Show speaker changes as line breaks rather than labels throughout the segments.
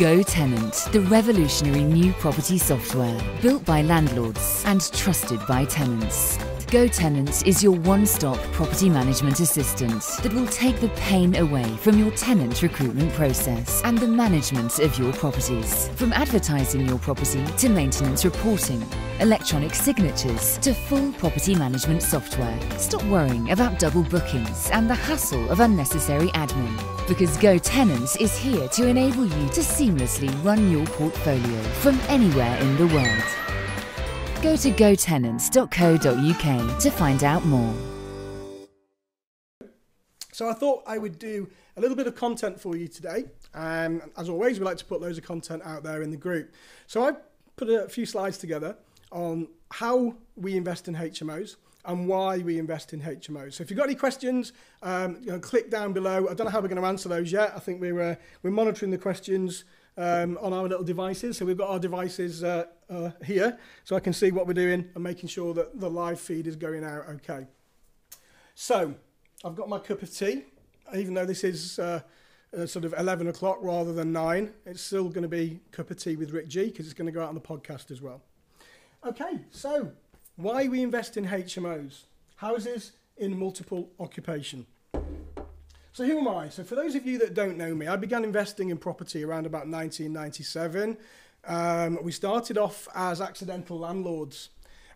Go Tenant, the revolutionary new property software built by landlords and trusted by tenants. Go Tenant is your one stop property management assistant that will take the pain away from your tenant recruitment process and the management of your properties. From advertising your property to maintenance reporting, electronic signatures to full property management software. Stop worrying about double bookings and the hassle of unnecessary admin because Go Tenants is here to enable you to seamlessly run your portfolio from anywhere in the world. Go to gotenants.co.uk to find out more.
So I thought I would do a little bit of content for you today. Um, as always, we like to put loads of content out there in the group. So I put a few slides together on how we invest in HMOs and why we invest in HMOs. So if you've got any questions, um, you know, click down below. I don't know how we're going to answer those yet. I think we're, uh, we're monitoring the questions um, on our little devices. So we've got our devices uh, uh, here, so I can see what we're doing and making sure that the live feed is going out okay. So I've got my cup of tea, even though this is uh, uh, sort of 11 o'clock rather than 9. It's still going to be cup of tea with Rick G because it's going to go out on the podcast as well. Okay, so why we invest in HMOs, houses in multiple occupation. So who am I? So for those of you that don't know me, I began investing in property around about 1997. Um, we started off as accidental landlords.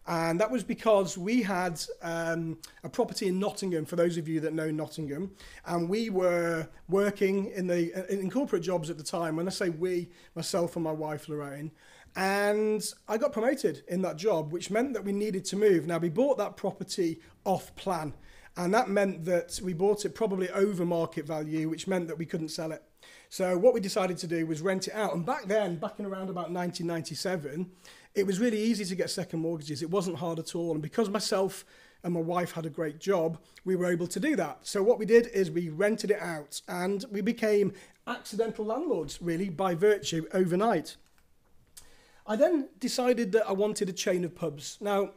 And that was because we had um, a property in Nottingham, for those of you that know Nottingham, and we were working in the in corporate jobs at the time. When I say we, myself and my wife Lorraine, and I got promoted in that job, which meant that we needed to move. Now we bought that property off plan. And that meant that we bought it probably over market value, which meant that we couldn't sell it. So what we decided to do was rent it out. And back then, back in around about 1997, it was really easy to get second mortgages. It wasn't hard at all. And because myself and my wife had a great job, we were able to do that. So what we did is we rented it out and we became accidental landlords, really, by virtue overnight. I then decided that I wanted a chain of pubs. Now,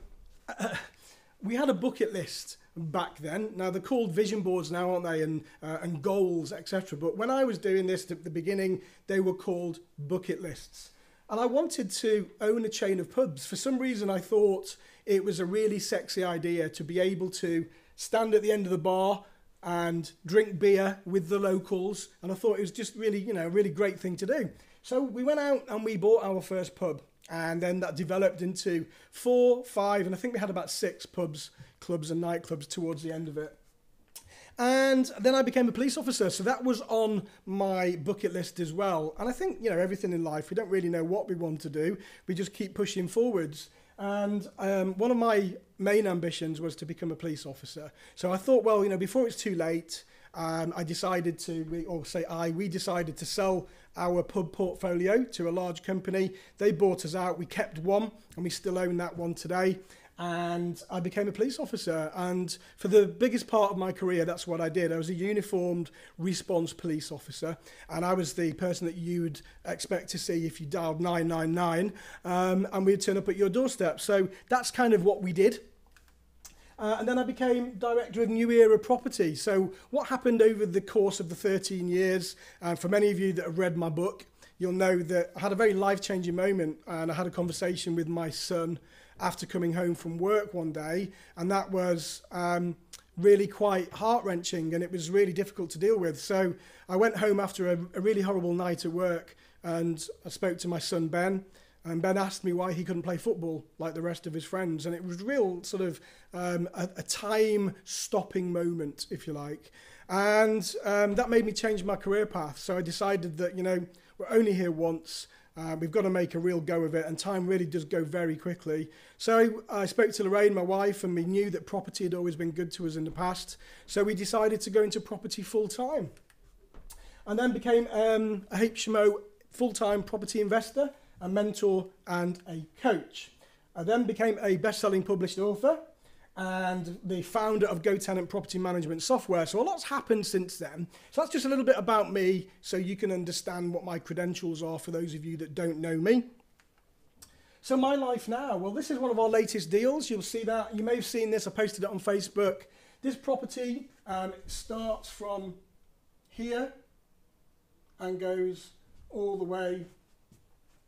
uh, we had a bucket list back then. Now they're called vision boards now, aren't they? And uh, and goals, etc. But when I was doing this at the beginning, they were called bucket lists. And I wanted to own a chain of pubs. For some reason, I thought it was a really sexy idea to be able to stand at the end of the bar and drink beer with the locals. And I thought it was just really, you know, a really great thing to do. So we went out and we bought our first pub. And then that developed into four, five, and I think we had about six pubs clubs and nightclubs towards the end of it. And then I became a police officer, so that was on my bucket list as well. And I think, you know, everything in life, we don't really know what we want to do, we just keep pushing forwards. And um, one of my main ambitions was to become a police officer. So I thought, well, you know, before it's too late, um, I decided to, or say I, we decided to sell our pub portfolio to a large company. They bought us out, we kept one, and we still own that one today and I became a police officer. And for the biggest part of my career, that's what I did. I was a uniformed response police officer, and I was the person that you'd expect to see if you dialed 999, um, and we'd turn up at your doorstep. So that's kind of what we did. Uh, and then I became director of New Era Property. So what happened over the course of the 13 years, uh, for many of you that have read my book, you'll know that I had a very life-changing moment, and I had a conversation with my son after coming home from work one day, and that was um, really quite heart wrenching and it was really difficult to deal with. So I went home after a, a really horrible night at work and I spoke to my son Ben. And Ben asked me why he couldn't play football like the rest of his friends. And it was real sort of um, a, a time stopping moment, if you like. And um, that made me change my career path. So I decided that, you know, we're only here once. Uh, we've got to make a real go of it, and time really does go very quickly. So I spoke to Lorraine, my wife, and we knew that property had always been good to us in the past. So we decided to go into property full time, and then became um, a HMO full time property investor, a mentor, and a coach. I then became a best selling published author and the founder of GoTenant Property Management Software. So a lot's happened since then. So that's just a little bit about me so you can understand what my credentials are for those of you that don't know me. So my life now, well, this is one of our latest deals. You'll see that. You may have seen this. I posted it on Facebook. This property um, starts from here and goes all the way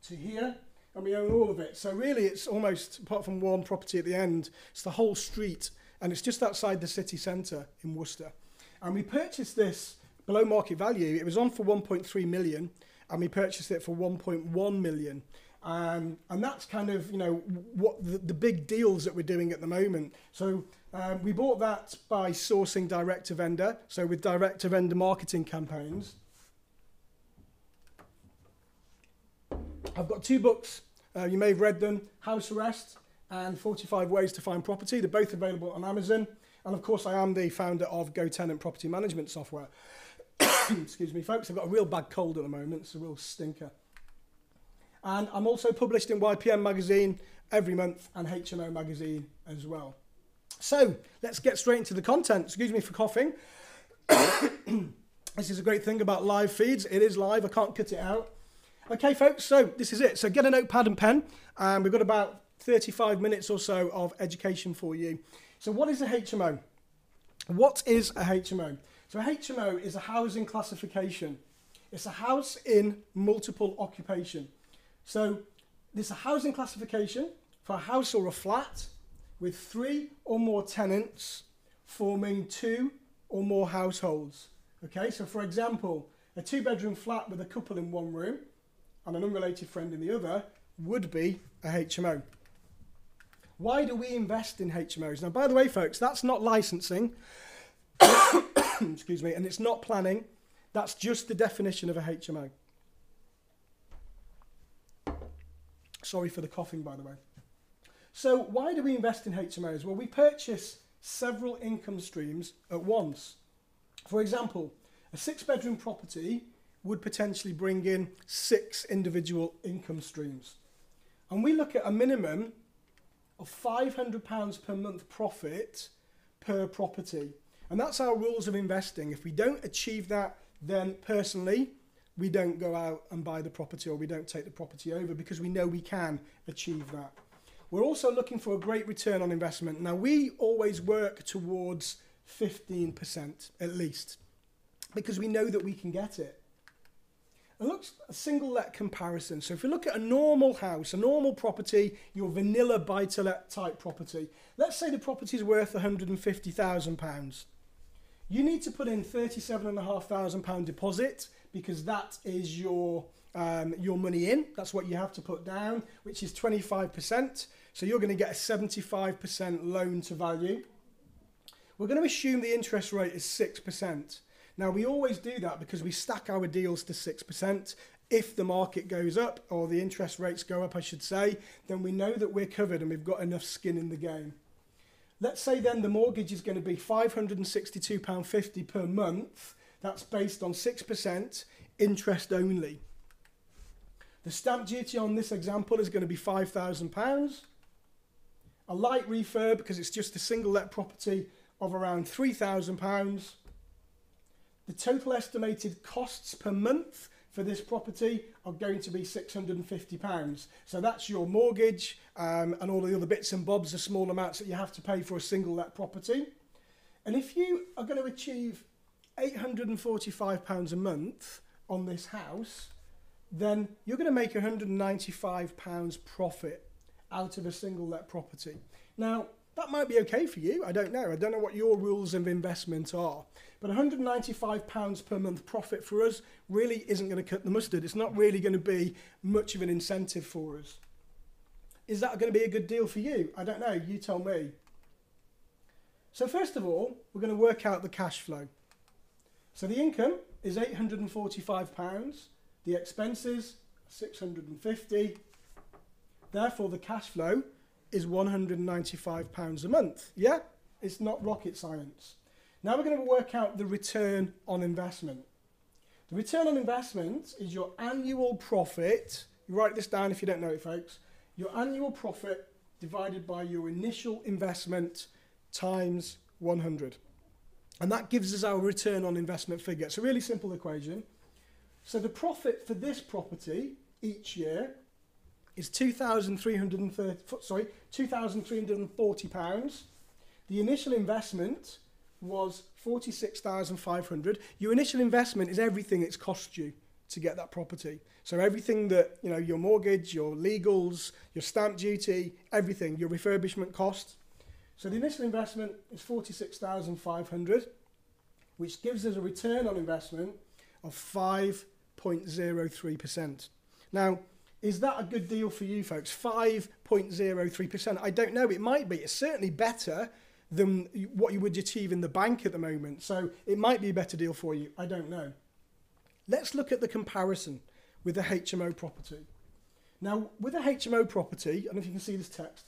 to here, and we own all of it. So really, it's almost apart from one property at the end, it's the whole street, and it's just outside the city centre in Worcester. And we purchased this below market value. It was on for 1.3 million, and we purchased it for 1.1 million. Um, and that's kind of you know what the, the big deals that we're doing at the moment. So um, we bought that by sourcing direct to vendor. So with direct to vendor marketing campaigns. I've got two books. Uh, you may have read them: House Arrest and 45 Ways to Find Property. They're both available on Amazon. And of course, I am the founder of Go Tenant Property Management Software. Excuse me, folks. I've got a real bad cold at the moment. It's a real stinker. And I'm also published in YPN magazine every month and HMO magazine as well. So let's get straight into the content. Excuse me for coughing. this is a great thing about live feeds. It is live. I can't cut it out. Okay, folks. So this is it. So get a notepad and pen. And we've got about 35 minutes or so of education for you. So what is a HMO? What is a HMO? So a HMO is a housing classification. It's a house in multiple occupation. So there's a housing classification for a house or a flat with three or more tenants forming two or more households. Okay, so for example, a two bedroom flat with a couple in one room and an unrelated friend in the other would be a HMO. Why do we invest in HMOs? Now, by the way, folks, that's not licensing, excuse me, and it's not planning. That's just the definition of a HMO. Sorry for the coughing, by the way. So, why do we invest in HMOs? Well, we purchase several income streams at once. For example, a six bedroom property would potentially bring in six individual income streams. And we look at a minimum of £500 per month profit per property. And that's our rules of investing. If we don't achieve that, then personally, we don't go out and buy the property or we don't take the property over because we know we can achieve that. We're also looking for a great return on investment. Now, we always work towards 15% at least because we know that we can get it. And a single let comparison. So if you look at a normal house, a normal property, your vanilla buy to let type property, let's say the property is worth £150,000. You need to put in £37,500 deposit because that is your um, your money in. That's what you have to put down, which is 25%. So you're going to get a 75% loan to value. We're going to assume the interest rate is 6%. Now, we always do that because we stack our deals to 6%. If the market goes up, or the interest rates go up, I should say, then we know that we're covered and we've got enough skin in the game. Let's say then the mortgage is going to be £562.50 per month that's based on 6% interest only. The stamp duty on this example is going to be £5,000. A light refurb, because it's just a single let property, of around £3,000. The total estimated costs per month for this property are going to be £650. So that's your mortgage um, and all the other bits and bobs, the small amounts that you have to pay for a single let property. And if you are going to achieve £845 a month on this house, then you're going to make £195 profit out of a single let property. Now, that might be okay for you. I don't know. I don't know what your rules of investment are. But £195 per month profit for us really isn't going to cut the mustard. It's not really going to be much of an incentive for us. Is that going to be a good deal for you? I don't know. You tell me. So, first of all, we're going to work out the cash flow. So the income is £845, the expenses 650 Therefore, the cash flow is £195 a month. Yeah? It's not rocket science. Now we're going to work out the return on investment. The return on investment is your annual profit. You write this down if you don't know it, folks. Your annual profit divided by your initial investment times 100. And that gives us our return on investment figure. It's a really simple equation. So the profit for this property each year is 2,330, sorry, 2,340 pounds. The initial investment was 46,500. Your initial investment is everything it's cost you to get that property. So everything that, you know, your mortgage, your legals, your stamp duty, everything, your refurbishment cost. So the initial investment is 46,500, which gives us a return on investment of 5.03%. Now, is that a good deal for you folks? 5.03%. I don't know. It might be. It's certainly better than what you would achieve in the bank at the moment. So it might be a better deal for you. I don't know. Let's look at the comparison with a HMO property. Now, with a HMO property, know if you can see this text.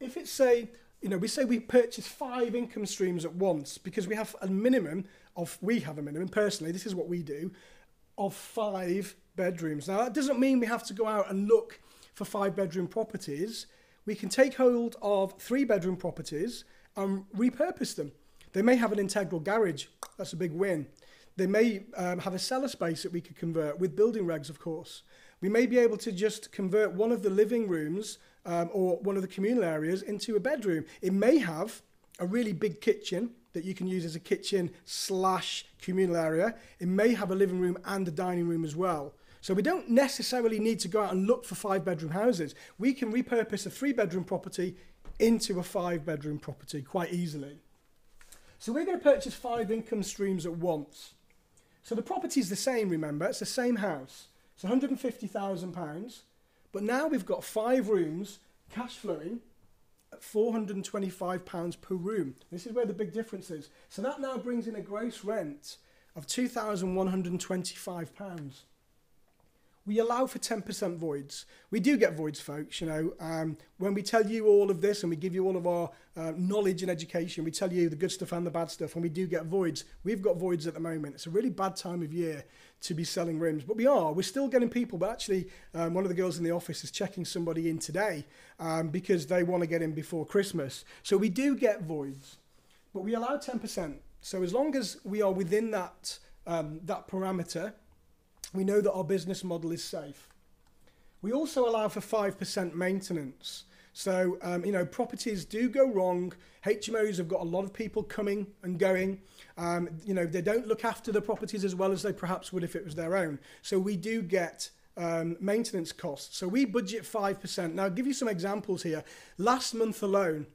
If it's say, you know, we say we purchase five income streams at once because we have a minimum of, we have a minimum personally, this is what we do, of five bedrooms. Now, that doesn't mean we have to go out and look for five bedroom properties. We can take hold of three bedroom properties and repurpose them. They may have an integral garage, that's a big win. They may um, have a cellar space that we could convert with building regs, of course. We may be able to just convert one of the living rooms um, or one of the communal areas into a bedroom. It may have a really big kitchen that you can use as a kitchen slash communal area. It may have a living room and a dining room as well. So we don't necessarily need to go out and look for five bedroom houses. We can repurpose a three bedroom property into a five bedroom property quite easily. So we're going to purchase five income streams at once. So the property is the same, remember, it's the same house. It's £150,000, but now we've got five rooms cash flowing at £425 per room. This is where the big difference is. So that now brings in a gross rent of £2,125 we allow for 10% voids. We do get voids, folks. You know, um, when we tell you all of this and we give you all of our uh, knowledge and education, we tell you the good stuff and the bad stuff, and we do get voids. We've got voids at the moment. It's a really bad time of year to be selling rooms, but we are. We're still getting people. But actually, um, one of the girls in the office is checking somebody in today um, because they want to get in before Christmas. So we do get voids, but we allow 10%. So as long as we are within that um, that parameter we know that our business model is safe. We also allow for 5% maintenance. So, um, you know, properties do go wrong. HMOs have got a lot of people coming and going. Um, you know, they don't look after the properties as well as they perhaps would if it was their own. So we do get um, maintenance costs. So we budget 5%. Now, I'll give you some examples here. Last month alone,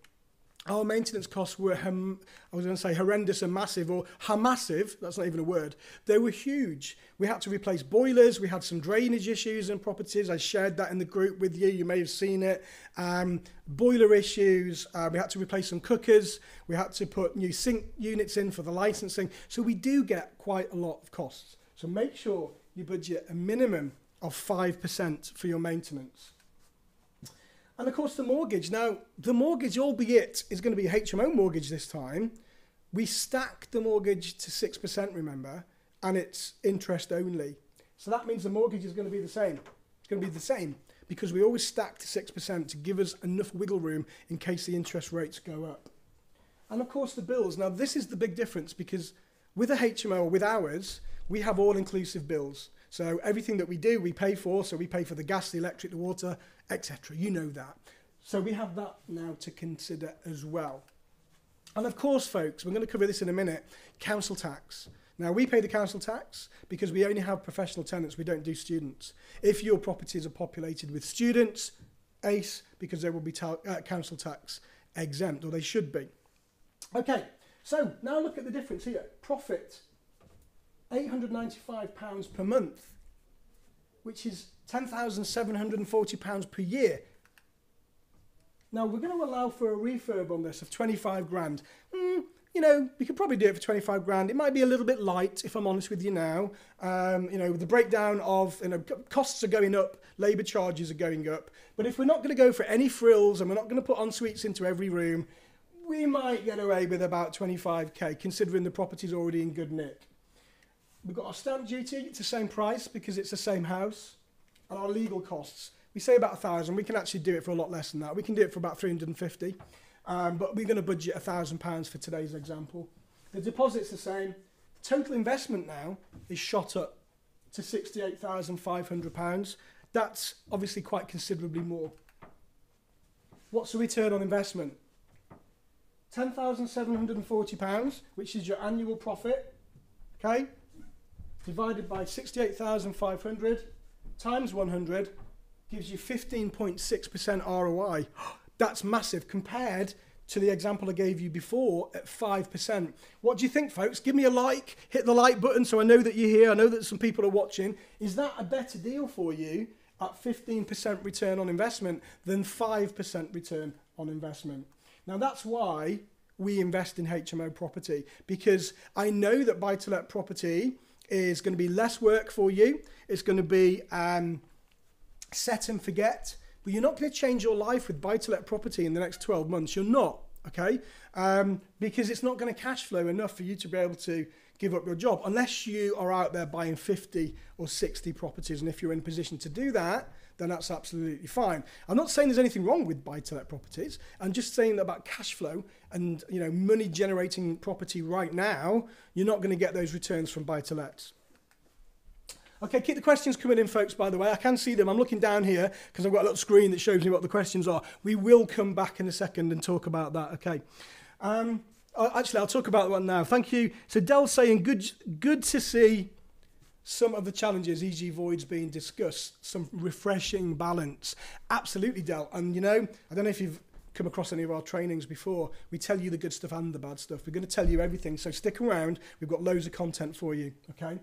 our maintenance costs were, hum, I was going to say horrendous and massive, or how massive, that's not even a word. They were huge. We had to replace boilers, we had some drainage issues in properties. I shared that in the group with you, you may have seen it. Um, boiler issues, uh, we had to replace some cookers, we had to put new sink units in for the licensing. So we do get quite a lot of costs. So make sure you budget a minimum of 5% for your maintenance. And of course, the mortgage. Now, the mortgage, albeit is going to be a HMO mortgage this time, we stack the mortgage to 6%, remember, and it's interest only. So that means the mortgage is going to be the same. It's going to be the same because we always stack to 6% to give us enough wiggle room in case the interest rates go up. And of course, the bills. Now, this is the big difference because with a HMO, or with ours, we have all inclusive bills. So everything that we do, we pay for. So we pay for the gas, the electric, the water, etc. You know that. So we have that now to consider as well. And of course, folks, we're going to cover this in a minute, council tax. Now, we pay the council tax because we only have professional tenants, we don't do students. If your properties are populated with students, ACE, because there will be ta uh, council tax exempt, or they should be. Okay, so now look at the difference here. Profit £895 per month, which is £10,740 per year. Now, we're going to allow for a refurb on this of 25 grand. Mm, you know, we could probably do it for 25 grand. It might be a little bit light, if I'm honest with you now. Um, you know, the breakdown of, you know, costs are going up, labour charges are going up. But if we're not going to go for any frills and we're not going to put en suites into every room, we might get away with about 25k, considering the property's already in good nick. We've got our stamp duty, it's the same price because it's the same house. And our legal costs, we say about a thousand. We can actually do it for a lot less than that. We can do it for about 350. Um, but we're going to budget a thousand pounds for today's example. The deposit's the same. Total investment now is shot up to £68,500. That's obviously quite considerably more. What's the return on investment? £10,740, which is your annual profit. Okay? Divided by 68,500 times 100 gives you 15.6% ROI. That's massive compared to the example I gave you before at 5%. What do you think, folks? Give me a like, hit the like button so I know that you're here. I know that some people are watching. Is that a better deal for you at 15% return on investment than 5% return on investment? Now, that's why we invest in HMO property because I know that buy to let property is going to be less work for you. It's going to be um, set and forget. But you're not going to change your life with buy to let property in the next 12 months. You're not, okay? Um, because it's not going to cash flow enough for you to be able to give up your job unless you are out there buying 50 or 60 properties. And if you're in a position to do that, then that's absolutely fine. I'm not saying there's anything wrong with buy to let properties. I'm just saying that about cash flow and you know money generating property right now, you're not going to get those returns from buy to lets. Okay, keep the questions coming in, folks, by the way. I can see them. I'm looking down here because I've got a little screen that shows me what the questions are. We will come back in a second and talk about that, okay? Um, actually, I'll talk about that one now. Thank you. So Dell's saying, good, good to see some of the challenges, e.g. voids being discussed, some refreshing balance. Absolutely, Dell. And, you know, I don't know if you've come across any of our trainings before, we tell you the good stuff and the bad stuff. We're going to tell you everything. So stick around. We've got loads of content for you, okay?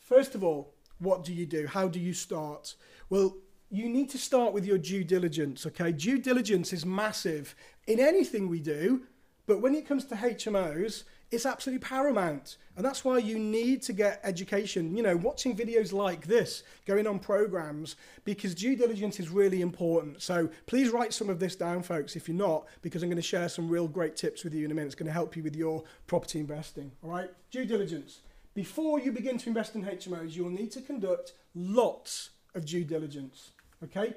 First of all, what do you do? How do you start? Well, you need to start with your due diligence, okay? Due diligence is massive in anything we do, but when it comes to HMOs, it's absolutely paramount. And that's why you need to get education, you know, watching videos like this, going on programs, because due diligence is really important. So please write some of this down, folks, if you're not, because I'm going to share some real great tips with you in a minute. It's going to help you with your property investing, all right? Due diligence. Before you begin to invest in HMOs, you'll need to conduct lots of due diligence. Okay?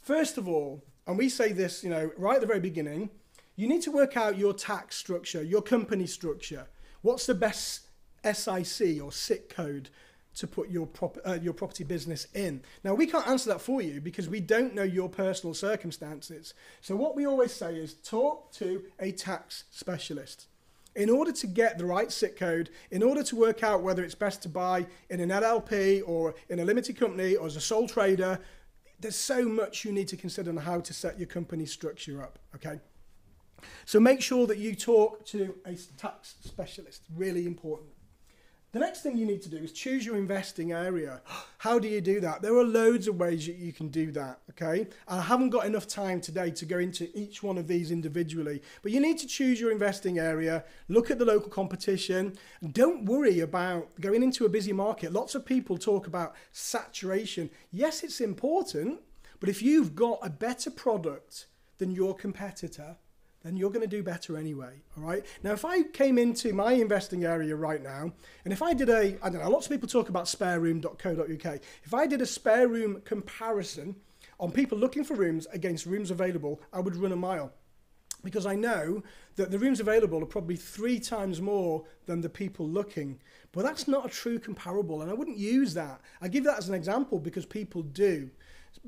First of all, and we say this, you know, right at the very beginning, you need to work out your tax structure, your company structure. What's the best SIC or SIC code to put your, prop, uh, your property business in. Now, we can't answer that for you because we don't know your personal circumstances. So, what we always say is talk to a tax specialist in order to get the right SIC code, in order to work out whether it's best to buy in an LLP or in a limited company or as a sole trader, there's so much you need to consider on how to set your company structure up, okay? So make sure that you talk to a tax specialist, really important. The next thing you need to do is choose your investing area. How do you do that? There are loads of ways that you can do that, okay? I haven't got enough time today to go into each one of these individually, but you need to choose your investing area, look at the local competition, and don't worry about going into a busy market. Lots of people talk about saturation. Yes, it's important, but if you've got a better product than your competitor, then you're going to do better anyway. All right. Now, if I came into my investing area right now, and if I did a, I don't know, lots of people talk about spareroom.co.uk. If I did a spare room comparison on people looking for rooms against rooms available, I would run a mile. Because I know that the rooms available are probably three times more than the people looking. But that's not a true comparable, and I wouldn't use that. I give that as an example because people do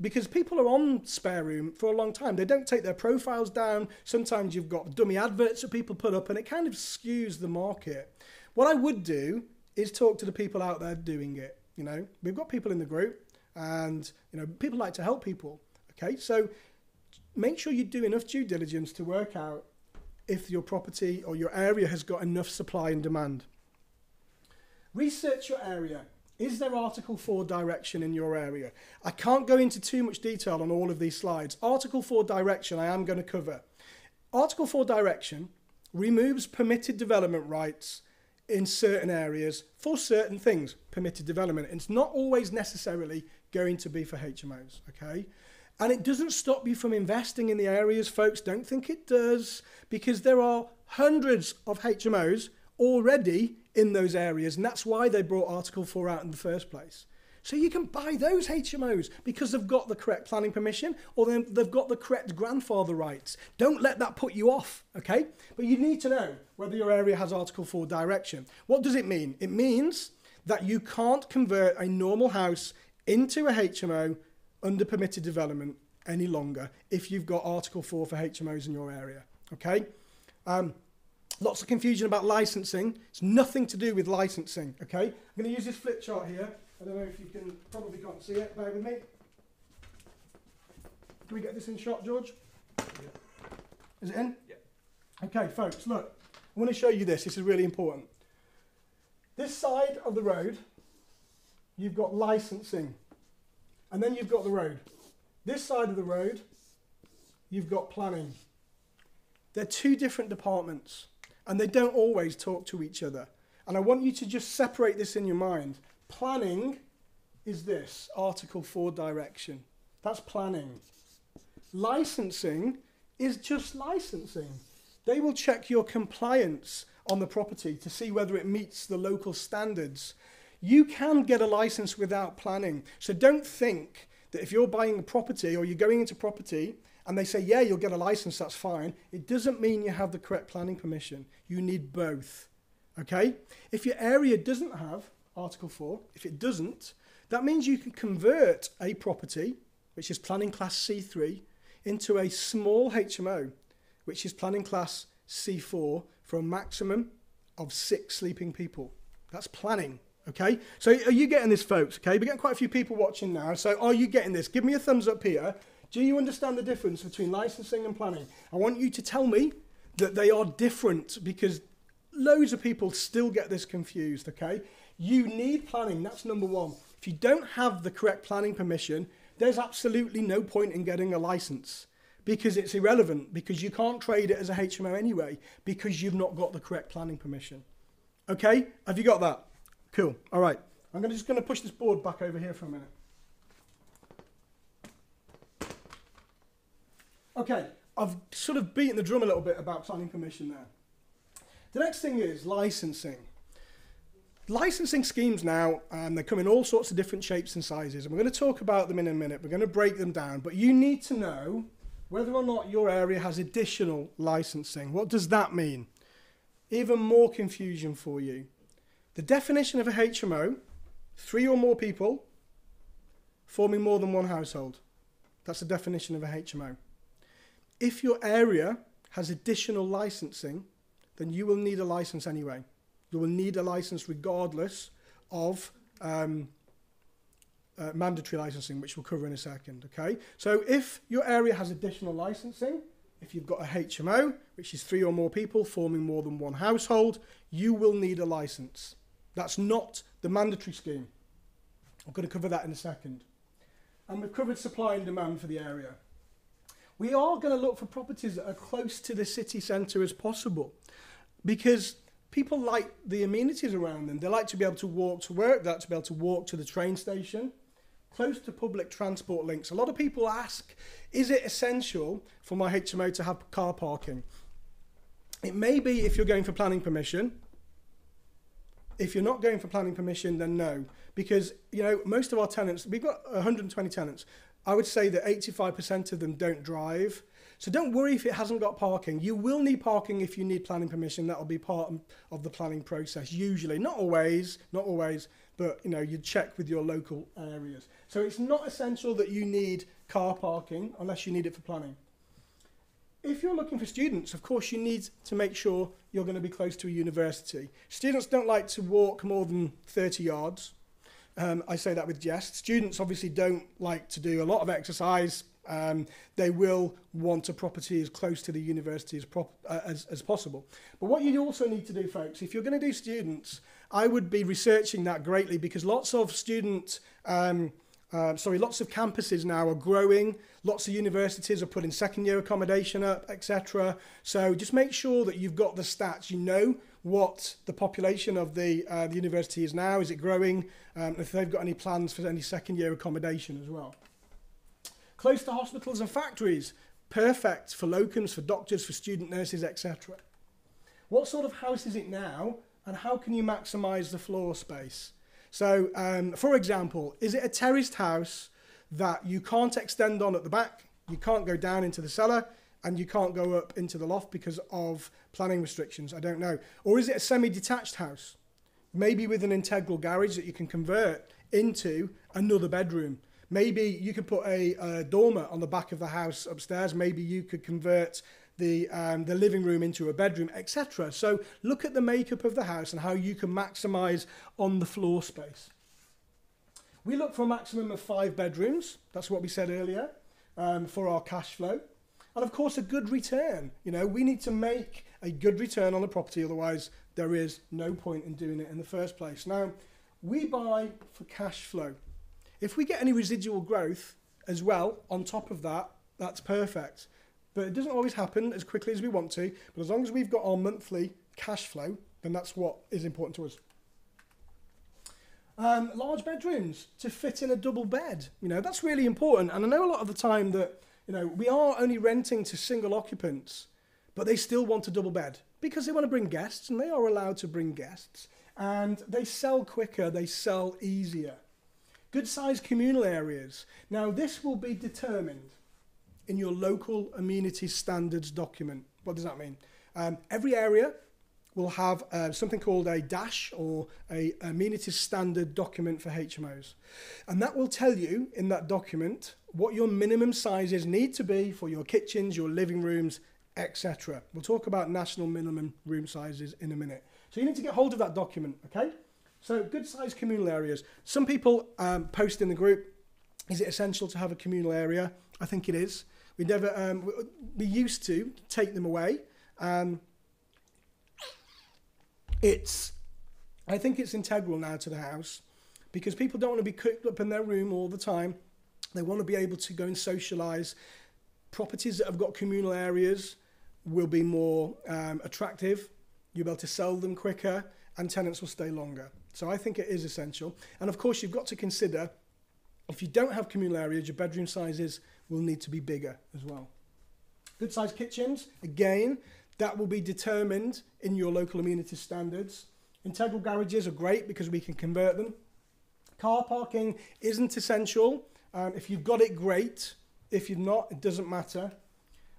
because people are on spare room for a long time. They don't take their profiles down. Sometimes you've got dummy adverts that people put up, and it kind of skews the market. What I would do is talk to the people out there doing it. You know, we've got people in the group, and you know, people like to help people. Okay, so make sure you do enough due diligence to work out if your property or your area has got enough supply and demand. Research your area. Is there Article 4 direction in your area? I can't go into too much detail on all of these slides. Article 4 direction I am going to cover. Article 4 direction removes permitted development rights in certain areas for certain things, permitted development. It's not always necessarily going to be for HMOs, okay? And it doesn't stop you from investing in the areas, folks. Don't think it does, because there are hundreds of HMOs already in those areas, and that's why they brought Article 4 out in the first place. So you can buy those HMOs because they've got the correct planning permission or they've got the correct grandfather rights. Don't let that put you off, okay? But you need to know whether your area has Article 4 direction. What does it mean? It means that you can't convert a normal house into a HMO under permitted development any longer if you've got Article 4 for HMOs in your area, okay? Um, Lots of confusion about licensing. It's nothing to do with licensing, okay? I'm going to use this flip chart here. I don't know if you can, probably can't see it. Bear with me. Can we get this in shot, George? Yeah. Is it in?
Yeah.
Okay, folks, look. I want to show you this. This is really important. This side of the road, you've got licensing. And then you've got the road. This side of the road, you've got planning. They're two different departments and they don't always talk to each other. And I want you to just separate this in your mind. Planning is this Article 4 direction. That's planning. Licensing is just licensing. They will check your compliance on the property to see whether it meets the local standards. You can get a license without planning. So don't think that if you're buying a property or you're going into property and they say, yeah, you'll get a license, that's fine, it doesn't mean you have the correct planning permission. You need both. Okay? If your area doesn't have Article 4, if it doesn't, that means you can convert a property, which is planning class C3, into a small HMO, which is planning class C4 for a maximum of six sleeping people. That's planning. Okay, so are you getting this, folks? Okay, we're getting quite a few people watching now. So are you getting this? Give me a thumbs up here do you understand the difference between licensing and planning? I want you to tell me that they are different because loads of people still get this confused, okay? You need planning, that's number one. If you don't have the correct planning permission, there's absolutely no point in getting a license because it's irrelevant because you can't trade it as a HMO anyway because you've not got the correct planning permission. Okay? Have you got that? Cool. All right. I'm just going to push this board back over here for a minute. Okay, I've sort of beaten the drum a little bit about planning permission there. The next thing is licensing. Licensing schemes now, um, they come in all sorts of different shapes and sizes, and we're going to talk about them in a minute. We're going to break them down, but you need to know whether or not your area has additional licensing. What does that mean? Even more confusion for you. The definition of a HMO, three or more people forming more than one household. That's the definition of a HMO. If your area has additional licensing, then you will need a license anyway. You will need a license regardless of um, uh, mandatory licensing, which we'll cover in a second. Okay. So if your area has additional licensing, if you've got a HMO, which is three or more people forming more than one household, you will need a license. That's not the mandatory scheme. I'm going to cover that in a second. And we've covered supply and demand for the area we are going to look for properties that are close to the city centre as possible because people like the amenities around them. They like to be able to walk to work, they like to be able to walk to the train station, close to public transport links. A lot of people ask, is it essential for my HMO to have car parking? It may be if you're going for planning permission. If you're not going for planning permission, then no. Because, you know, most of our tenants, we've got 120 tenants. I would say that 85% of them don't drive. So don't worry if it hasn't got parking. You will need parking if you need planning permission. That'll be part of the planning process usually. Not always, not always, but you know, you check with your local areas. So it's not essential that you need car parking unless you need it for planning. If you're looking for students, of course you need to make sure you're going to be close to a university. Students don't like to walk more than 30 yards. Um, I say that with jest. Students obviously don't like to do a lot of exercise. Um, they will want a property as close to the university as, prop, uh, as, as possible. But what you also need to do, folks, if you're going to do students, I would be researching that greatly because lots of student, um, uh, sorry, lots of campuses now are growing. Lots of universities are putting second year accommodation up, etc. So just make sure that you've got the stats. You know what the population of the, uh, the university is now. Is it growing? Um, if they've got any plans for any second year accommodation as well. Close to hospitals and factories. Perfect for locums, for doctors, for student nurses, etc. What sort of house is it now and how can you maximise the floor space? So, um, for example, is it a terraced house that you can't extend on at the back, you can't go down into the cellar, and you can't go up into the loft because of planning restrictions. I don't know. Or is it a semi-detached house? Maybe with an integral garage that you can convert into another bedroom. Maybe you could put a, a dormer on the back of the house upstairs. Maybe you could convert the, um, the living room into a bedroom, etc. So look at the makeup of the house and how you can maximize on the floor space. We look for a maximum of five bedrooms. That's what we said earlier um, for our cash flow. And of course, a good return. You know, we need to make a good return on the property, otherwise, there is no point in doing it in the first place. Now, we buy for cash flow. If we get any residual growth as well on top of that, that's perfect. But it doesn't always happen as quickly as we want to. But as long as we've got our monthly cash flow, then that's what is important to us. Um, large bedrooms to fit in a double bed. You know, that's really important. And I know a lot of the time that, you know, we are only renting to single occupants, but they still want a double bed because they want to bring guests and they are allowed to bring guests. And they sell quicker, they sell easier. Good sized communal areas. Now, this will be determined in your local amenity standards document. What does that mean? Um, every area will have uh, something called a DASH or a amenity standard document for HMOs. And that will tell you in that document what your minimum sizes need to be for your kitchens, your living rooms, etc. We'll talk about national minimum room sizes in a minute. So you need to get hold of that document, okay? So good sized communal areas. Some people um, post in the group, is it essential to have a communal area? I think it is. We never, um, we used to take them away. Um, it's, I think it's integral now to the house because people don't want to be cooped up in their room all the time. They want to be able to go and socialise. Properties that have got communal areas will be more um, attractive. You'll be able to sell them quicker and tenants will stay longer. So I think it is essential. And of course, you've got to consider if you don't have communal areas, your bedroom sizes will need to be bigger as well. Good sized kitchens, again, that will be determined in your local amenity standards. Integral garages are great because we can convert them. Car parking isn't essential. If you've got it, great. If you've not, it doesn't matter.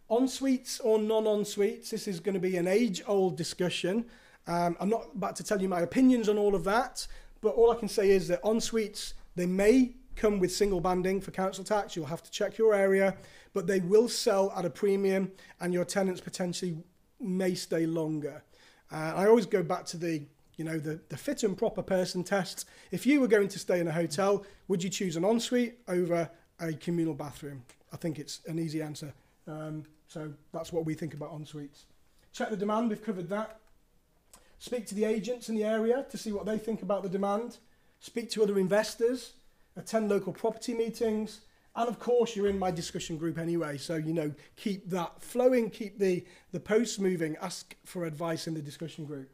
En suites or non en suites, this is going to be an age old discussion. Um, I'm not about to tell you my opinions on all of that, but all I can say is that en suites, they may come with single banding for council tax. You'll have to check your area, but they will sell at a premium and your tenants potentially may stay longer. Uh, I always go back to the you know the, the fit and proper person tests. If you were going to stay in a hotel, would you choose an ensuite over a communal bathroom? I think it's an easy answer. Um, so that's what we think about en suites. Check the demand, we've covered that. Speak to the agents in the area to see what they think about the demand. Speak to other investors attend local property meetings, and of course, you're in my discussion group anyway, so you know, keep that flowing, keep the, the posts moving, ask for advice in the discussion group.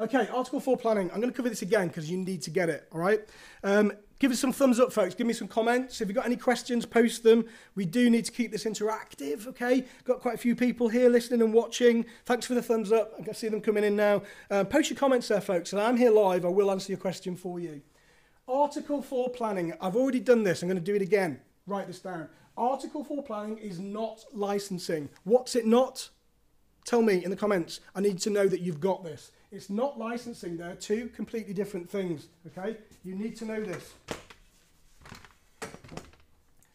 Okay, Article 4 planning. I'm going to cover this again because you need to get it, all right? Um, give us some thumbs up, folks. Give me some comments. If you've got any questions, post them. We do need to keep this interactive, okay? Got quite a few people here listening and watching. Thanks for the thumbs up. I can see them coming in now. Um, post your comments there, folks, and I'm here live. I will answer your question for you. Article 4 planning, I've already done this, I'm going to do it again. Write this down. Article 4 planning is not licensing. What's it not? Tell me in the comments. I need to know that you've got this. It's not licensing, they're two completely different things, okay? You need to know this.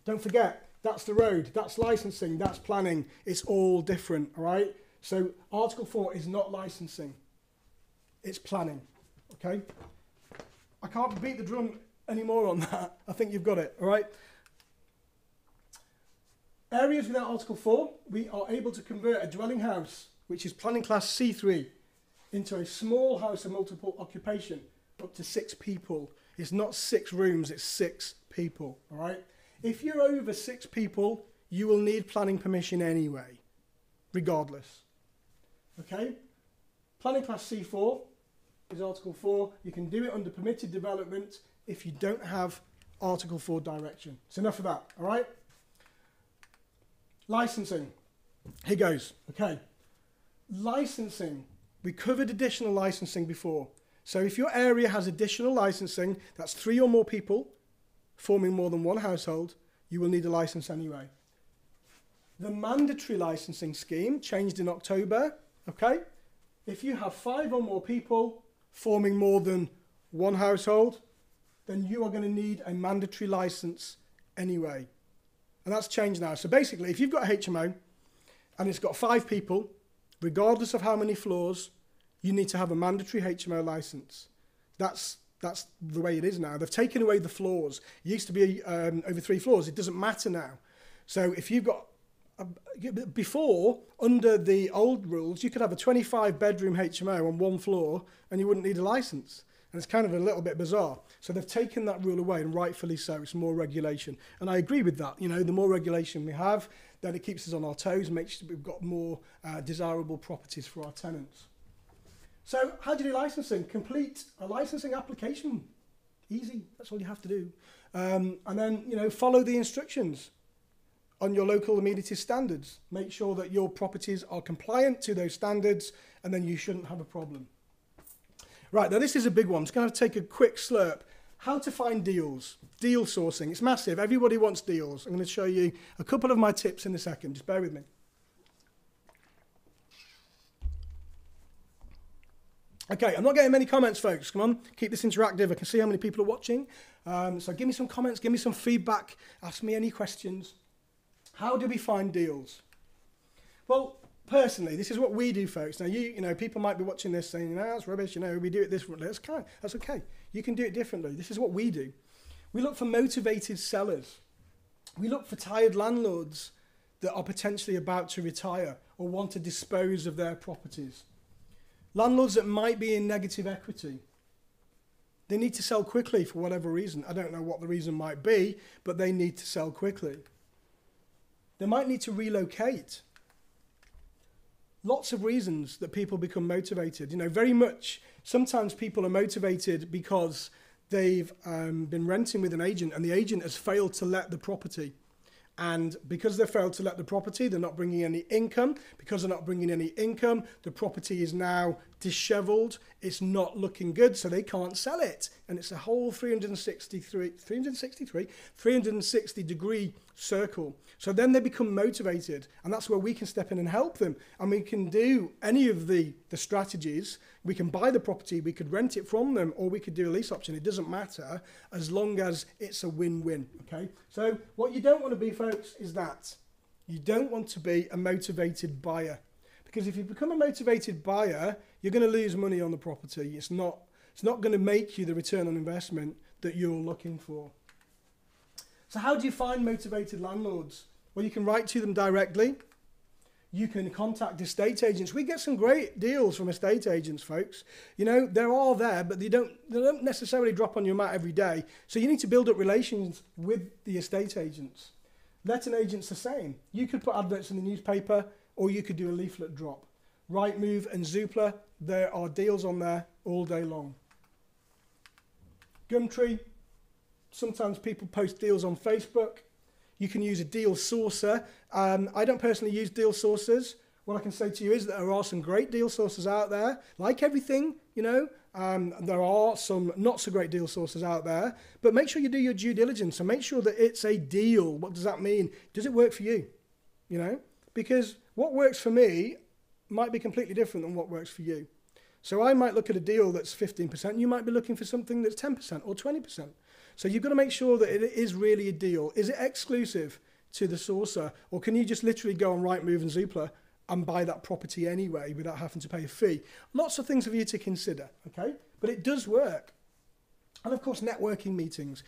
Don't forget, that's the road, that's licensing, that's planning. It's all different, all right? So Article 4 is not licensing, it's planning, okay? I can't beat the drum anymore on that. I think you've got it, all right? Areas without Article 4, we are able to convert a dwelling house, which is planning class C3, into a small house of multiple occupation, up to six people. It's not six rooms, it's six people, all right? If you're over six people, you will need planning permission anyway, regardless. Okay? Planning class C4, is Article 4. You can do it under permitted development if you don't have Article 4 direction. So enough of that, all right? Licensing. Here goes. Okay. Licensing. We covered additional licensing before. So if your area has additional licensing, that's three or more people forming more than one household, you will need a license anyway. The mandatory licensing scheme changed in October, okay? If you have five or more people, forming more than one household, then you are going to need a mandatory license anyway. And that's changed now. So basically, if you've got a HMO and it's got five people, regardless of how many floors, you need to have a mandatory HMO license. That's that's the way it is now. They've taken away the floors. It used to be um, over three floors. It doesn't matter now. So if you've got a, before under the old rules, you could have a 25 bedroom HMO on one floor and you wouldn't need a license. And it's kind of a little bit bizarre. So they've taken that rule away, and rightfully so. It's more regulation. And I agree with that. You know, the more regulation we have, then it keeps us on our toes, makes sure we've got more uh, desirable properties for our tenants. So how do you do licensing? Complete a licensing application. Easy. That's all you have to do. Um, and then, you know, follow the instructions on your local amenity standards. Make sure that your properties are compliant to those standards, and then you shouldn't have a problem. Right, now this is a big one. I'm just going to take a quick slurp. How to find deals. Deal sourcing. It's massive. Everybody wants deals. I'm going to show you a couple of my tips in a second. Just bear with me. Okay, I'm not getting many comments, folks. Come on, keep this interactive. I can see how many people are watching. Um, so give me some comments, give me some feedback, ask me any questions. How do we find deals? Well, personally, this is what we do, folks. Now, you, you know, people might be watching this saying, no, that's rubbish, you know, we do it differently. That's, kind, that's okay. You can do it differently. This is what we do. We look for motivated sellers. We look for tired landlords that are potentially about to retire or want to dispose of their properties. Landlords that might be in negative equity. They need to sell quickly for whatever reason. I don't know what the reason might be, but they need to sell quickly. They might need to relocate lots of reasons that people become motivated. You know, very much, sometimes people are motivated because they've um, been renting with an agent and the agent has failed to let the property. And because they failed to let the property, they're not bringing any income. Because they're not bringing any income, the property is now disheveled. It's not looking good, so they can't sell it. And it's a whole 363, 363, 360 degree circle. So then they become motivated, and that's where we can step in and help them. And we can do any of the, the strategies. We can buy the property, we could rent it from them, or we could do a lease option. It doesn't matter as long as it's a win win. Okay? So what you don't want to be, folks, is that. You don't want to be a motivated buyer. Because if you become a motivated buyer, you're going to lose money on the property. It's not, it's not going to make you the return on investment that you're looking for. So how do you find motivated landlords? Well, you can write to them directly. You can contact estate agents. We get some great deals from estate agents, folks. You know, they're all there, but they don't, they don't necessarily drop on your mat every day. So you need to build up relations with the estate agents. Letting agents the same. You could put adverts in the newspaper or you could do a leaflet drop. Rightmove and Zoopla, there are deals on there all day long. Gumtree, sometimes people post deals on Facebook. You can use a deal sourcer. Um, I don't personally use deal sources. What I can say to you is that there are some great deal sources out there. Like everything, you know, um, there are some not so great deal sources out there. But make sure you do your due diligence and make sure that it's a deal. What does that mean? Does it work for you? You know, because what works for me might be completely different than what works for you. So I might look at a deal that's 15%, you might be looking for something that's 10% or 20%. So you've got to make sure that it is really a deal. Is it exclusive to the sourcer, or can you just literally go on Rightmove and Zoopla and buy that property anyway without having to pay a fee? Lots of things for you to consider, okay? But it does work. And of course, networking meetings.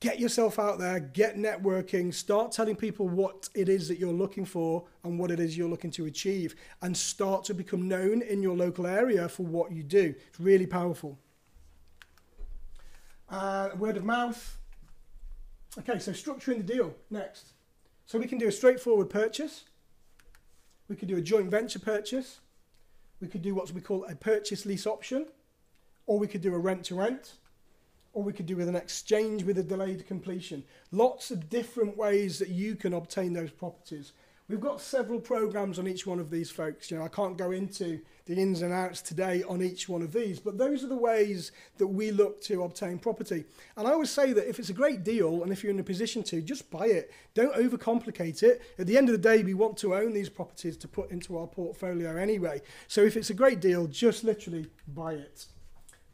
Get yourself out there, get networking, start telling people what it is that you're looking for and what it is you're looking to achieve, and start to become known in your local area for what you do. It's really powerful. Uh, word of mouth. Okay, so structuring the deal next. So we can do a straightforward purchase. We could do a joint venture purchase. We could do what we call a purchase lease option. Or we could do a rent to rent. Or we could do with an exchange with a delayed completion. Lots of different ways that you can obtain those properties. We've got several programs on each one of these folks. You know, I can't go into the ins and outs today on each one of these, but those are the ways that we look to obtain property. And I always say that if it's a great deal and if you're in a position to, just buy it. Don't overcomplicate it. At the end of the day, we want to own these properties to put into our portfolio anyway. So if it's a great deal, just literally buy it.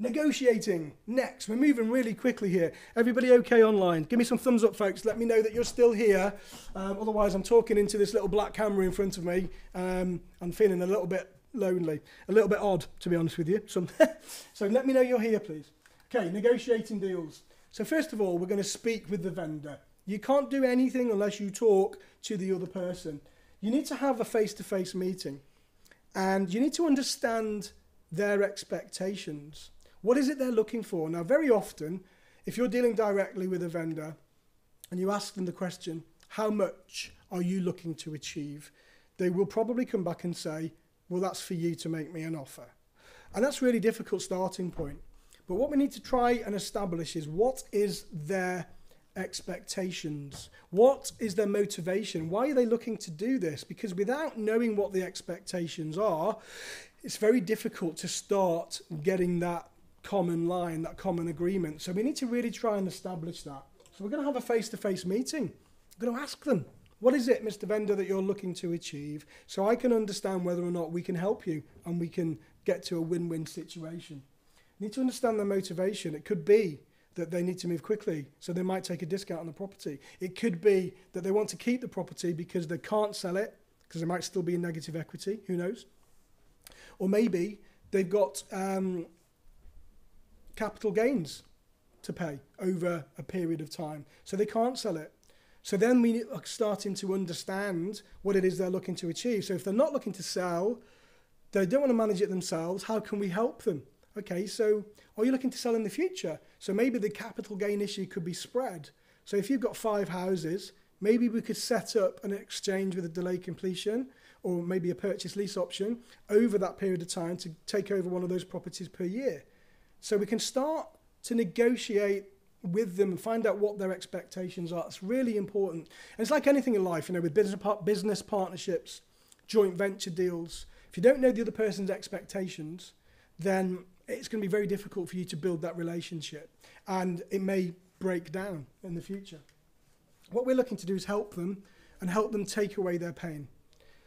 Negotiating. Next, we're moving really quickly here. Everybody okay online? Give me some thumbs up, folks. Let me know that you're still here. Um, otherwise, I'm talking into this little black camera in front of me. Um, I'm feeling a little bit lonely, a little bit odd, to be honest with you. So, so let me know you're here, please. Okay, negotiating deals. So first of all, we're going to speak with the vendor. You can't do anything unless you talk to the other person. You need to have a face-to-face -face meeting, and you need to understand their expectations. What is it they're looking for? Now, very often, if you're dealing directly with a vendor and you ask them the question, how much are you looking to achieve? They will probably come back and say, well, that's for you to make me an offer. And that's really difficult starting point. But what we need to try and establish is what is their expectations? What is their motivation? Why are they looking to do this? Because without knowing what the expectations are, it's very difficult to start getting that common line, that common agreement. So we need to really try and establish that. So we're going to have a face-to-face meeting. We're going to ask them, what is it, Mr. Vendor, that you're looking to achieve? So I can understand whether or not we can help you and we can get to a win-win situation. You need to understand their motivation. It could be that they need to move quickly, so they might take a discount on the property. It could be that they want to keep the property because they can't sell it, because there might still be in negative equity, who knows? Or maybe they've got um, capital gains to pay over a period of time. So they can't sell it. So then we are starting to understand what it is they're looking to achieve. So if they're not looking to sell, they don't want to manage it themselves, how can we help them? Okay, so are you looking to sell in the future? So maybe the capital gain issue could be spread. So if you've got five houses, maybe we could set up an exchange with a delay completion or maybe a purchase lease option over that period of time to take over one of those properties per year. So we can start to negotiate with them and find out what their expectations are. It's really important. And it's like anything in life, you know, with business, par business partnerships, joint venture deals. If you don't know the other person's expectations, then it's going to be very difficult for you to build that relationship and it may break down in the future. What we're looking to do is help them and help them take away their pain.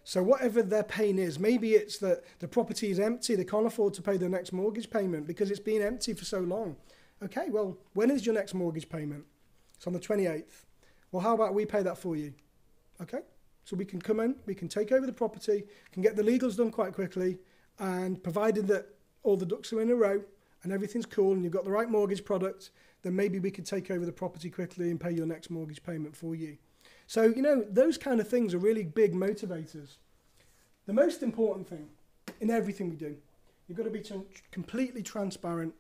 So whatever their pain is, maybe it's that the property is empty, they can't afford to pay their next mortgage payment because it's been empty for so long. Okay, well, when is your next mortgage payment? It's on the 28th. Well, how about we pay that for you? Okay, so we can come in, we can take over the property, can get the legals done quite quickly, and provided that all the ducks are in a row and everything's cool and you've got the right mortgage product, then maybe we could take over the property quickly and pay your next mortgage payment for you. So, you know, those kind of things are really big motivators. The most important thing in everything we do, you've got to be completely transparent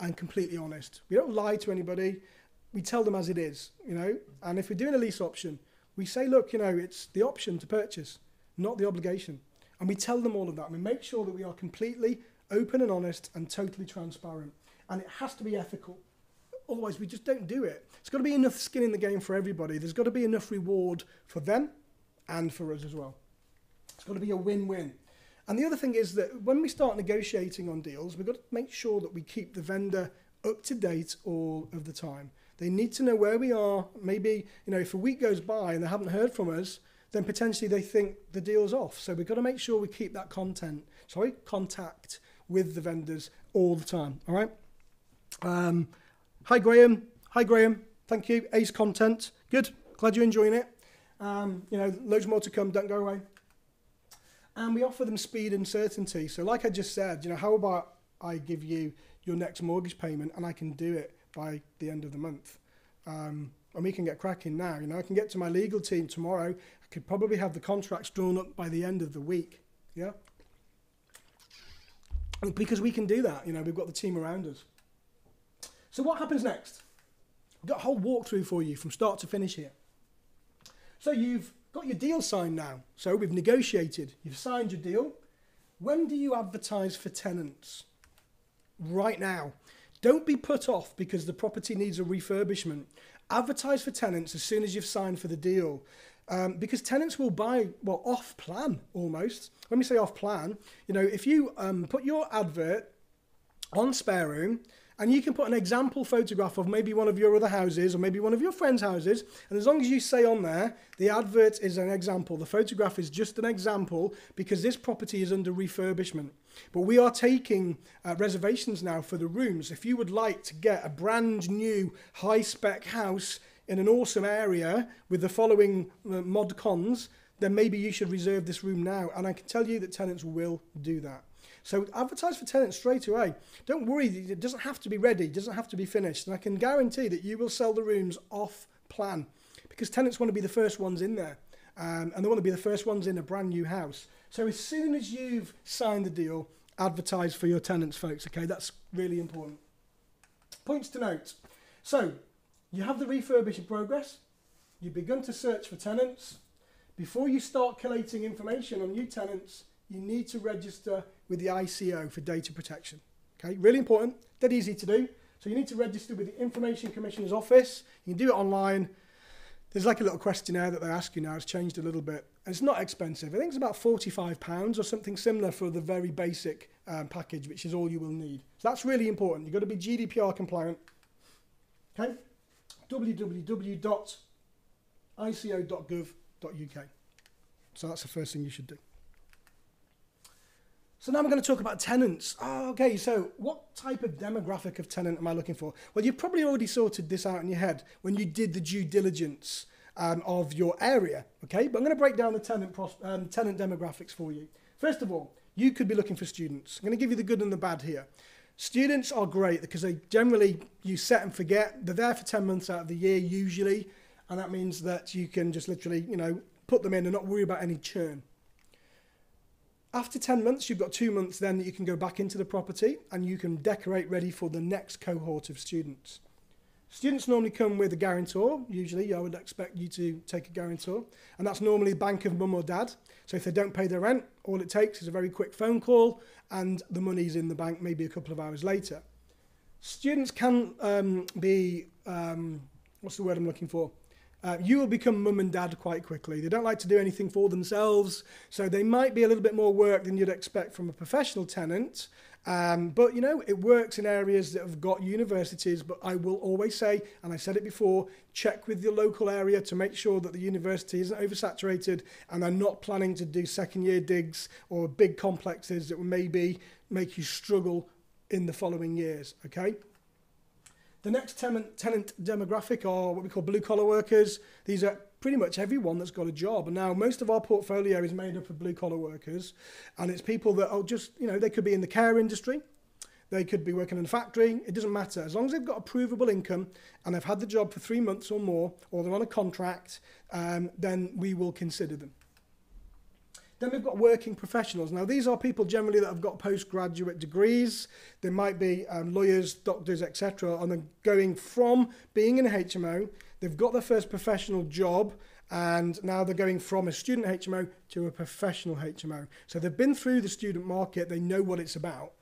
and completely honest. We don't lie to anybody. We tell them as it is, you know. And if we're doing a lease option, we say, look, you know, it's the option to purchase, not the obligation. And we tell them all of that. We make sure that we are completely open and honest and totally transparent. And it has to be ethical. Otherwise, we just don't do it. It's got to be enough skin in the game for everybody. There's got to be enough reward for them and for us as well. It's got to be a win-win. And the other thing is that when we start negotiating on deals, we've got to make sure that we keep the vendor up to date all of the time. They need to know where we are. Maybe, you know, if a week goes by and they haven't heard from us, then potentially they think the deal's off. So we've got to make sure we keep that content, sorry, contact with the vendors all the time. All right. Um, Hi, Graham. Hi, Graham. Thank you. Ace content. Good. Glad you're enjoying it. Um, you know, loads more to come. Don't go away. And we offer them speed and certainty. So, like I just said, you know, how about I give you your next mortgage payment and I can do it by the end of the month? Um, and we can get cracking now. You know, I can get to my legal team tomorrow. I could probably have the contracts drawn up by the end of the week. Yeah. Because we can do that. You know, we've got the team around us. So what happens next? I've got a whole walkthrough for you from start to finish here. So you've got your deal signed now. So we've negotiated. You've signed your deal. When do you advertise for tenants? Right now. Don't be put off because the property needs a refurbishment. Advertise for tenants as soon as you've signed for the deal. Um, because tenants will buy, well, off plan almost. When we say off plan, you know, if you um, put your advert on SpareRoom and you can put an example photograph of maybe one of your other houses or maybe one of your friends' houses. And as long as you say on there, the advert is an example, the photograph is just an example because this property is under refurbishment. But we are taking uh, reservations now for the rooms. If you would like to get a brand new high spec house in an awesome area with the following uh, mod cons, then maybe you should reserve this room now. And I can tell you that tenants will do that. So advertise for tenants straight away. Don't worry, it doesn't have to be ready, it doesn't have to be finished. And I can guarantee that you will sell the rooms off plan because tenants want to be the first ones in there. Um, and they want to be the first ones in a brand new house. So as soon as you've signed the deal, advertise for your tenants, folks. Okay, that's really important. Points to note. So you have the refurbish progress. You've begun to search for tenants. Before you start collating information on new tenants, you need to register with the ICO for data protection. Okay, really important, dead easy to do. So you need to register with the Information Commissioner's Office. You can do it online. There's like a little questionnaire that they ask you now. It's changed a little bit. And it's not expensive. I think it's about £45 or something similar for the very basic um, package, which is all you will need. So that's really important. You've got to be GDPR compliant. Okay? www.ico.gov.uk. So that's the first thing you should do. So now I'm going to talk about tenants. Oh, okay, so what type of demographic of tenant am I looking for? Well, you probably already sorted this out in your head when you did the due diligence um, of your area, okay? But I'm going to break down the tenant, um, tenant demographics for you. First of all, you could be looking for students. I'm going to give you the good and the bad here. Students are great because they generally, you set and forget. They're there for 10 months out of the year usually, and that means that you can just literally, you know, put them in and not worry about any churn. After 10 months, you've got two months then that you can go back into the property and you can decorate ready for the next cohort of students. Students normally come with a guarantor. Usually, I would expect you to take a guarantor. And that's normally bank of mum or dad. So if they don't pay their rent, all it takes is a very quick phone call and the money's in the bank maybe a couple of hours later. Students can um, be, um, what's the word I'm looking for? uh, you will become mum and dad quite quickly. They don't like to do anything for themselves, so they might be a little bit more work than you'd expect from a professional tenant. Um, but you know, it works in areas that have got universities. But I will always say, and I said it before, check with your local area to make sure that the university isn't oversaturated and they're not planning to do second year digs or big complexes that will maybe make you struggle in the following years. Okay. The next tenant, tenant demographic are what we call blue collar workers. These are pretty much everyone that's got a job. And now most of our portfolio is made up of blue collar workers. And it's people that are just, you know, they could be in the care industry. They could be working in a factory. It doesn't matter. As long as they've got a provable income and they've had the job for three months or more, or they're on a contract, um, then we will consider them. Then we've got working professionals. Now, these are people generally that have got postgraduate degrees. They might be um, lawyers, doctors, etc. And they're going from being in HMO, they've got their first professional job, and now they're going from a student HMO to a professional HMO. So they've been through the student market, they know what it's about.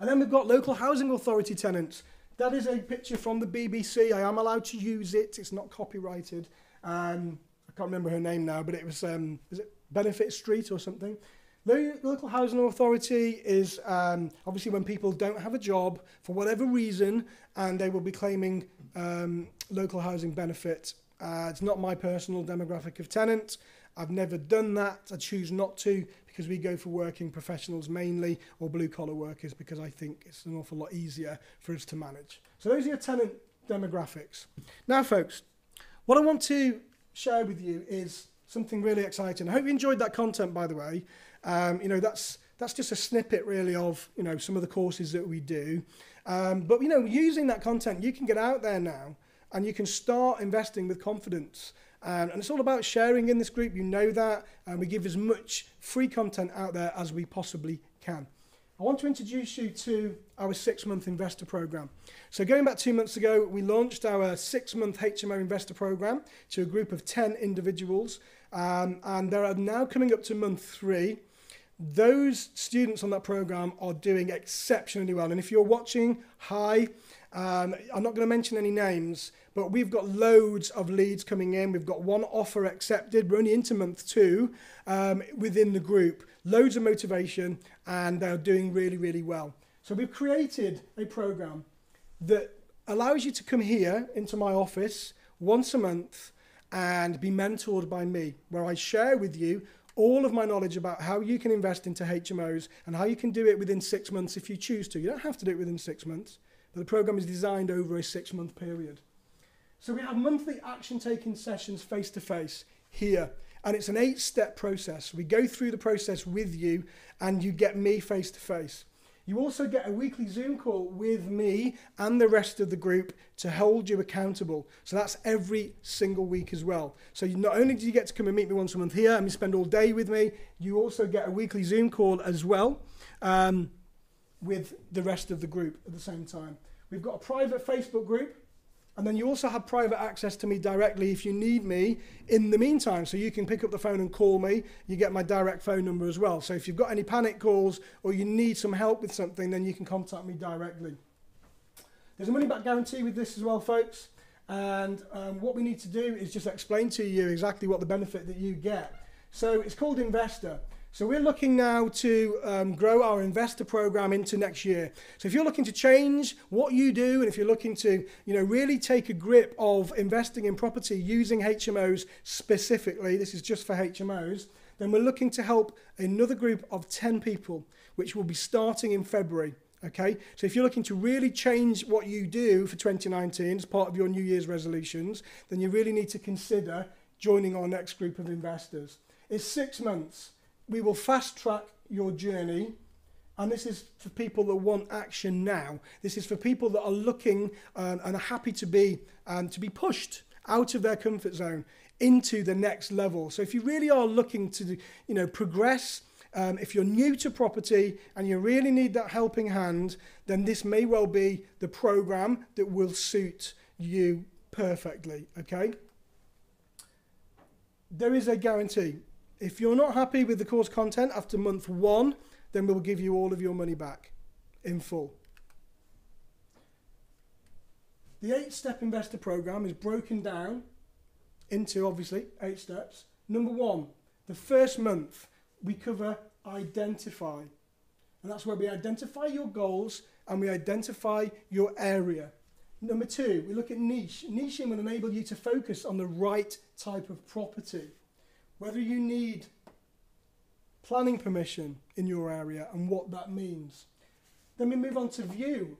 And then we've got local housing authority tenants. That is a picture from the BBC. I am allowed to use it. It's not copyrighted. Um, I can't remember her name now, but it was, um, is it Benefit Street or something. The local housing authority is um, obviously when people don't have a job for whatever reason and they will be claiming um, local housing benefit. Uh, it's not my personal demographic of tenant. I've never done that. I choose not to because we go for working professionals mainly or blue collar workers because I think it's an awful lot easier for us to manage. So those are your tenant demographics. Now, folks, what I want to share with you is something really exciting. I hope you enjoyed that content, by the way. Um, you know, that's that's just a snippet really of you know some of the courses that we do. Um, but you know, using that content, you can get out there now and you can start investing with confidence. Um, and it's all about sharing in this group. You know that, and we give as much free content out there as we possibly can. I want to introduce you to our six month investor program. So, going back two months ago, we launched our six month HMO investor program to a group of 10 individuals, um, and they are now coming up to month three. Those students on that program are doing exceptionally well. And if you're watching, hi. Um, I'm not going to mention any names, but we've got loads of leads coming in. We've got one offer accepted. We're only into month two um, within the group. Loads of motivation, and they're doing really, really well. So we've created a program that allows you to come here into my office once a month and be mentored by me, where I share with you all of my knowledge about how you can invest into HMOs and how you can do it within six months if you choose to. You don't have to do it within six months, but the program is designed over a six month period. So we have monthly action taking sessions face to face here. And it's an eight step process. We go through the process with you and you get me face to face. You also get a weekly Zoom call with me and the rest of the group to hold you accountable. So that's every single week as well. So you, not only do you get to come and meet me once a month here and spend all day with me, you also get a weekly Zoom call as well um, with the rest of the group at the same time. We've got a private Facebook group and then you also have private access to me directly if you need me in the meantime. So you can pick up the phone and call me. You get my direct phone number as well. So if you've got any panic calls or you need some help with something, then you can contact me directly. There's a money back guarantee with this as well, folks. And um, what we need to do is just explain to you exactly what the benefit that you get. So it's called Investor. So we're looking now to um, grow our investor program into next year. So if you're looking to change what you do, and if you're looking to, you know, really take a grip of investing in property using HMOs specifically, this is just for HMOs, then we're looking to help another group of 10 people, which will be starting in February. Okay, so if you're looking to really change what you do for 2019 as part of your New Year's resolutions, then you really need to consider joining our next group of investors. It's six months we will fast track your journey. And this is for people that want action now. This is for people that are looking um, and are happy to be um, to be pushed out of their comfort zone into the next level. So if you really are looking to you know progress, um, if you're new to property and you really need that helping hand, then this may well be the program that will suit you perfectly. Okay. There is a guarantee. If you're not happy with the course content after month one, then we'll give you all of your money back in full. The eight step investor program is broken down into obviously eight steps. Number one, the first month we cover identify. And that's where we identify your goals and we identify your area. Number two, we look at niche. Niching will enable you to focus on the right type of property whether you need planning permission in your area and what that means. Then we move on to view.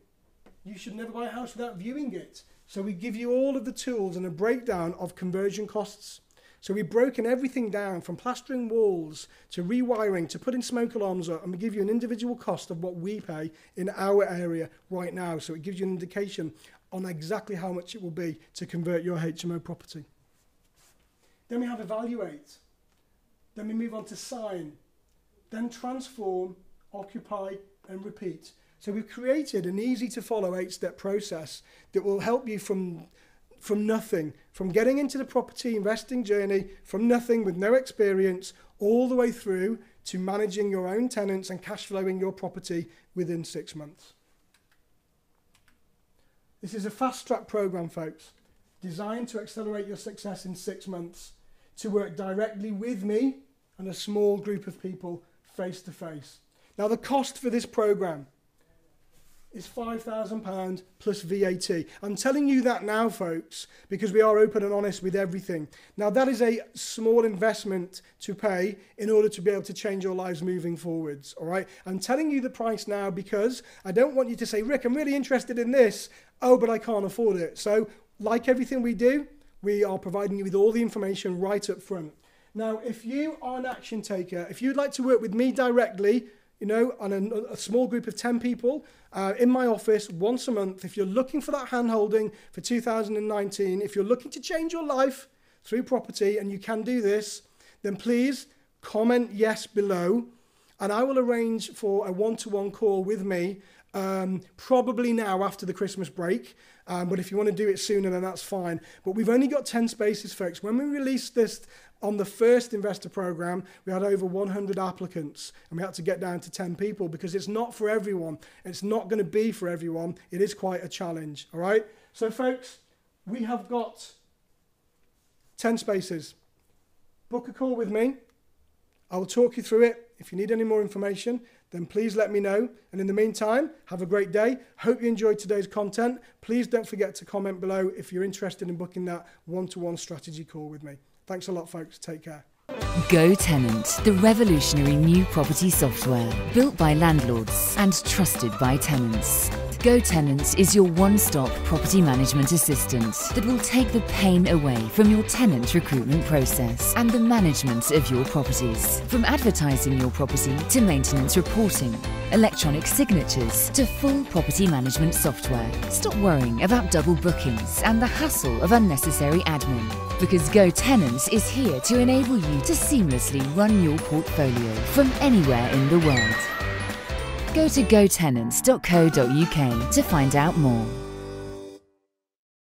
You should never buy a house without viewing it. So we give you all of the tools and a breakdown of conversion costs. So we've broken everything down from plastering walls to rewiring to putting smoke alarms up and we give you an individual cost of what we pay in our area right now. So it gives you an indication on exactly how much it will be to convert your HMO property. Then we have evaluate. Then we move on to sign, then transform, occupy, and repeat. So we've created an easy to follow eight step process that will help you from from nothing, from getting into the property investing journey, from nothing with no experience, all the way through to managing your own tenants and cash flowing your property within six months. This is a fast track program, folks, designed to accelerate your success in six months, to work directly with me and a small group of people face to face. Now, the cost for this program is £5,000 plus VAT. I'm telling you that now, folks, because we are open and honest with everything. Now, that is a small investment to pay in order to be able to change your lives moving forwards, all right? I'm telling you the price now because I don't want you to say, Rick, I'm really interested in this. Oh, but I can't afford it. So, like everything we do, we are providing you with all the information right up front. Now, if you are an action taker, if you'd like to work with me directly, you know, on a, a small group of 10 people uh, in my office once a month, if you're looking for that hand holding for 2019, if you're looking to change your life through property and you can do this, then please comment yes below and I will arrange for a one to one call with me um, probably now after the Christmas break. Um, but if you want to do it sooner, then that's fine. But we've only got 10 spaces, folks. When we release this on the first investor program, we had over 100 applicants and we had to get down to 10 people because it's not for everyone. It's not going to be for everyone. It is quite a challenge. All right. So, folks, we have got 10 spaces. Book a call with me. I will talk you through it. If you need any more information, then please let me know. And in the meantime, have a great day. Hope you enjoyed today's content. Please don't forget to comment below if you're interested in booking that one to one strategy call with me. Thanks a lot, folks. Take care.
Go Tenant, the revolutionary new property software built by landlords and trusted by tenants. Go Tenants is your one-stop property management assistant that will take the pain away from your tenant recruitment process and the management of your properties. From advertising your property to maintenance reporting, electronic signatures to full property management software. Stop worrying about double bookings and the hassle of unnecessary admin because Go Tenants is here to enable you to seamlessly run your portfolio from anywhere in the world. Go to gotenants.co.uk to find out more.